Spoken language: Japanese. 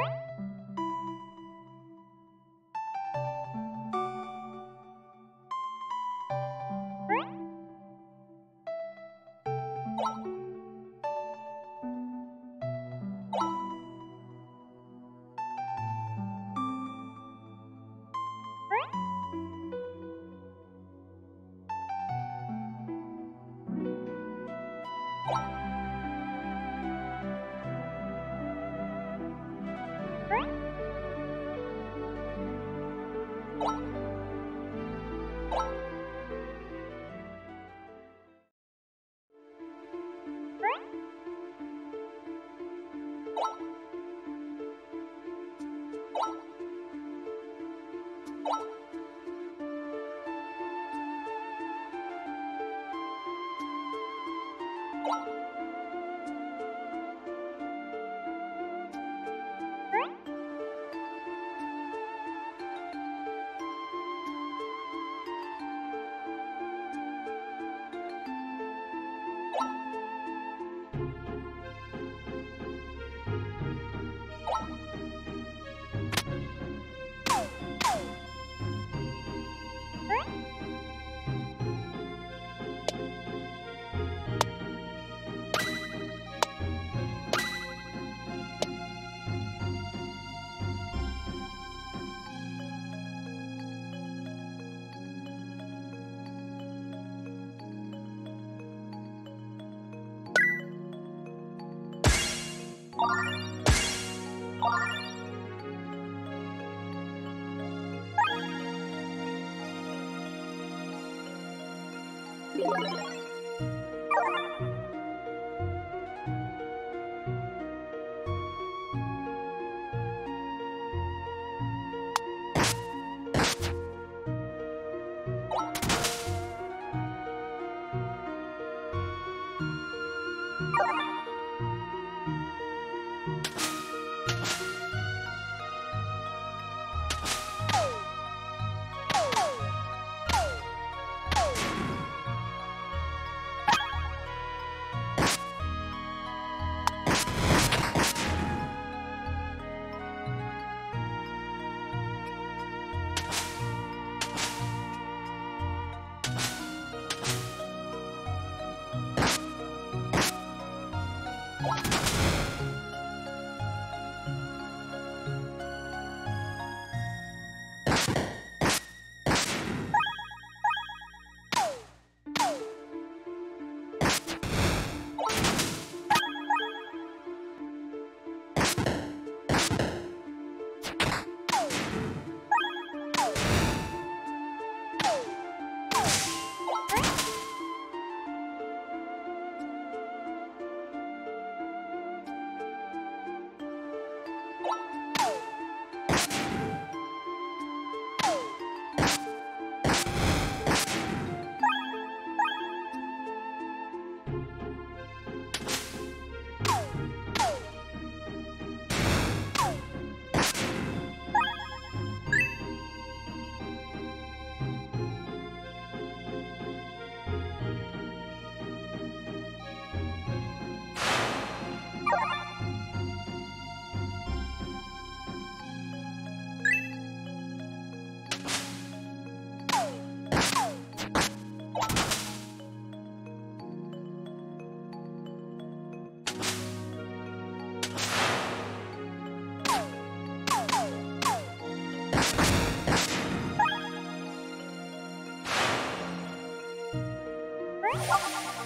Bye. Oh,